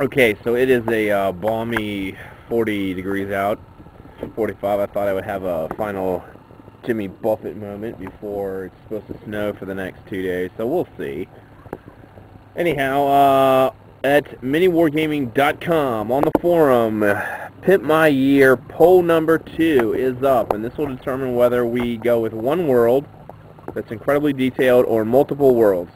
Okay, so it is a uh, balmy 40 degrees out, 45. I thought I would have a final Jimmy Buffett moment before it's supposed to snow for the next two days, so we'll see. Anyhow, uh, at miniwargaming.com on the forum, Pimp My Year poll number two is up, and this will determine whether we go with one world that's incredibly detailed or multiple worlds.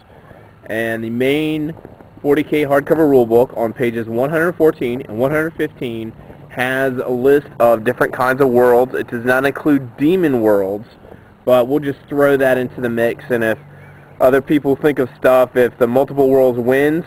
And the main 40K hardcover rulebook on pages 114 and 115 has a list of different kinds of worlds. It does not include demon worlds, but we'll just throw that into the mix. And if other people think of stuff, if the multiple worlds wins,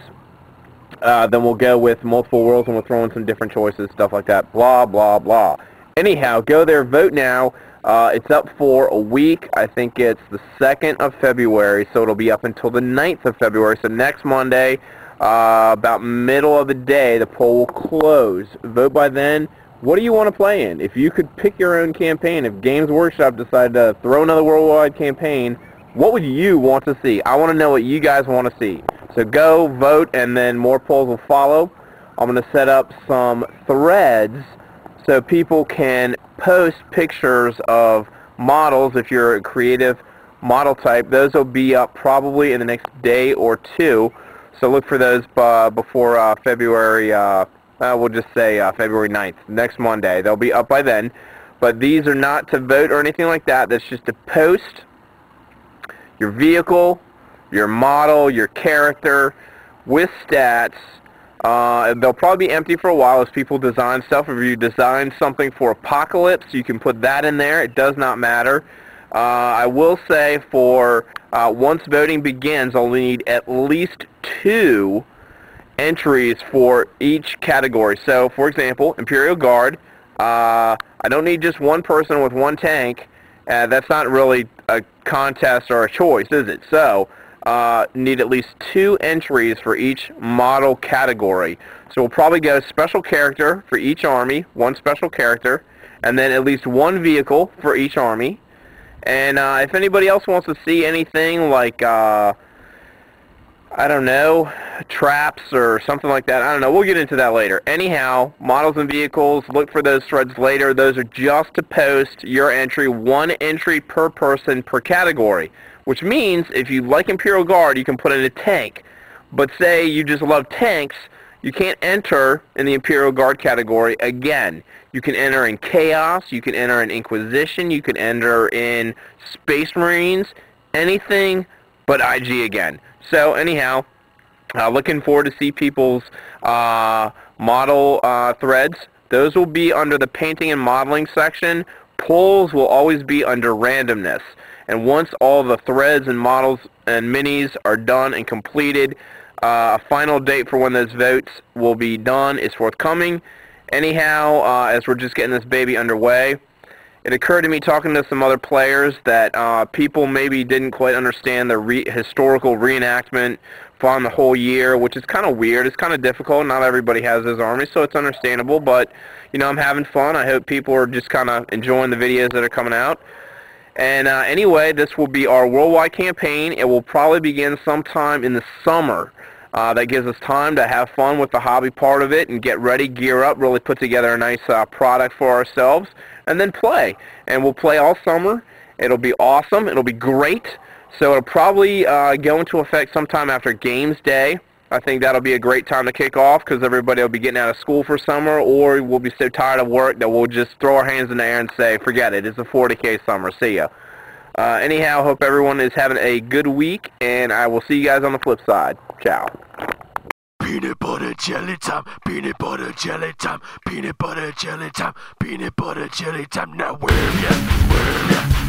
uh, then we'll go with multiple worlds and we'll throw in some different choices, stuff like that. Blah, blah, blah. Anyhow, go there, vote now. Uh, it's up for a week. I think it's the 2nd of February, so it'll be up until the 9th of February. So next Monday, uh, about middle of the day, the poll will close. Vote by then. What do you want to play in? If you could pick your own campaign, if Games Workshop decided to throw another worldwide campaign, what would you want to see? I want to know what you guys want to see. So go, vote, and then more polls will follow. I'm going to set up some threads so people can post pictures of models if you're a creative model type. Those will be up probably in the next day or two. So look for those uh, before uh, February, uh, we'll just say February 9th, next Monday. They'll be up by then. But these are not to vote or anything like that. That's just to post your vehicle, your model, your character with stats. Uh, they'll probably be empty for a while as people design stuff. If you design something for Apocalypse, you can put that in there. It does not matter. Uh, I will say for uh, once voting begins, I'll need at least two entries for each category. So, for example, Imperial Guard, uh, I don't need just one person with one tank. Uh, that's not really a contest or a choice, is it? So, uh, need at least two entries for each model category. So we'll probably go special character for each army, one special character, and then at least one vehicle for each army. And uh, if anybody else wants to see anything like, uh, I don't know, traps or something like that, I don't know, we'll get into that later. Anyhow, models and vehicles, look for those threads later. Those are just to post your entry, one entry per person per category. Which means if you like Imperial Guard, you can put in a tank. But say you just love tanks, you can't enter in the Imperial Guard category again. You can enter in Chaos, you can enter in Inquisition, you can enter in Space Marines, anything but IG again. So anyhow, uh, looking forward to see people's uh, model uh, threads. Those will be under the painting and modeling section. Polls will always be under randomness. And once all the threads and models and minis are done and completed, uh, a final date for when those votes will be done is forthcoming. Anyhow, uh, as we're just getting this baby underway, it occurred to me talking to some other players that uh, people maybe didn't quite understand the re historical reenactment from the whole year, which is kind of weird. It's kind of difficult. Not everybody has those armies, so it's understandable. But, you know, I'm having fun. I hope people are just kind of enjoying the videos that are coming out. And uh, anyway, this will be our worldwide campaign. It will probably begin sometime in the summer. Uh, that gives us time to have fun with the hobby part of it and get ready, gear up, really put together a nice uh, product for ourselves, and then play. And we'll play all summer. It'll be awesome. It'll be great. So it'll probably uh, go into effect sometime after Games Day. I think that'll be a great time to kick off because everybody will be getting out of school for summer or we'll be so tired of work that we'll just throw our hands in the air and say, forget it, it's a 40K summer, see ya. Uh, anyhow, hope everyone is having a good week, and I will see you guys on the flip side. Ciao. Peanut butter jelly time, peanut butter jelly time, peanut butter jelly time, peanut butter jelly time. Now where ya, where ya,